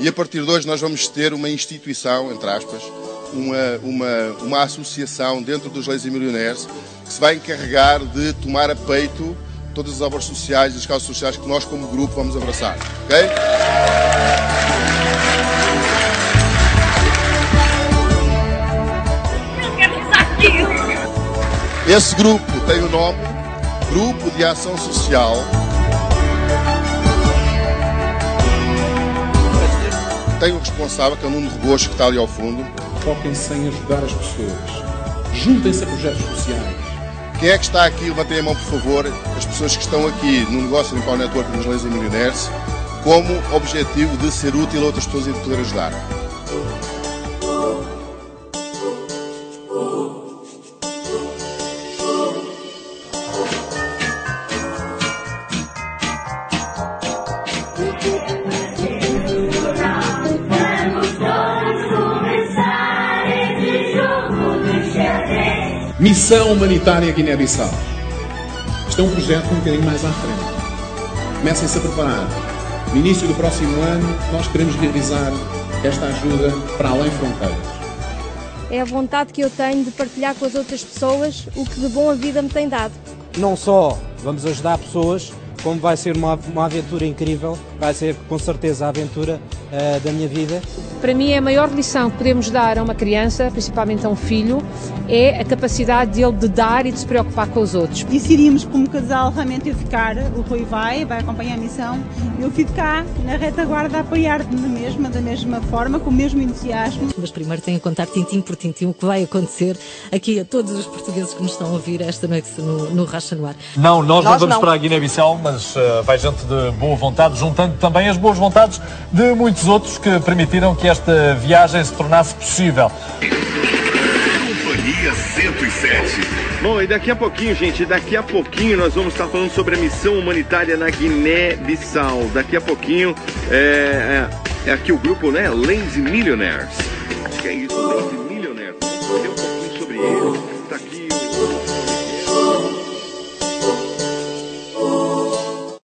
E a partir de hoje nós vamos ter uma instituição, entre aspas, uma, uma, uma associação dentro dos Leis e Milionários que se vai encarregar de tomar a peito todas as obras sociais e as causas sociais que nós, como grupo, vamos abraçar. Ok? Esse grupo tem o nome Grupo de Ação Social. Tem o responsável, que é o Nuno Rebocho, que está ali ao fundo. Foquem-se em ajudar as pessoas. Juntem-se a projetos sociais. Quem é que está aqui? Levantem a mão, por favor. As pessoas que estão aqui no negócio Limpar Network nos Leis e Milionaires, como objetivo de ser útil a outras pessoas e de poder ajudar. Missão Humanitária Guiné-Bissau. Isto é um projeto um bocadinho mais à frente. Comecem-se a preparar. No início do próximo ano, nós queremos realizar esta ajuda para além fronteiras. É a vontade que eu tenho de partilhar com as outras pessoas o que de bom a vida me tem dado. não só vamos ajudar pessoas, como vai ser uma, uma aventura incrível, vai ser com certeza a aventura eh, da minha vida. Para mim, a maior lição que podemos dar a uma criança, principalmente a um filho, é a capacidade dele de dar e de se preocupar com os outros. decidimos como casal realmente eu ficar, o Rui vai, vai acompanhar a missão, eu fico cá na retaguarda a apoiar-te na mesma, da mesma forma, com o mesmo entusiasmo. Mas primeiro tenho a contar tintim por tintim o que vai acontecer aqui a todos os portugueses que nos estão a ouvir esta noite no, no Racha no Ar. Não, nós, não Nós vamos não. para a Guiné-Bissau, mas eh, vai gente de boa vontade, juntando também as boas vontades de muitos outros que permitiram que esta viagem se tornasse possível. Companhia 107. Bom, e daqui a pouquinho, gente, daqui a pouquinho nós vamos estar falando sobre a missão humanitária na Guiné-Bissau. Daqui a pouquinho é, é, é aqui o grupo, né? Lazy Millionaires. Acho que é isso, Lazy Millionaires. Um pouquinho sobre ele. Está aqui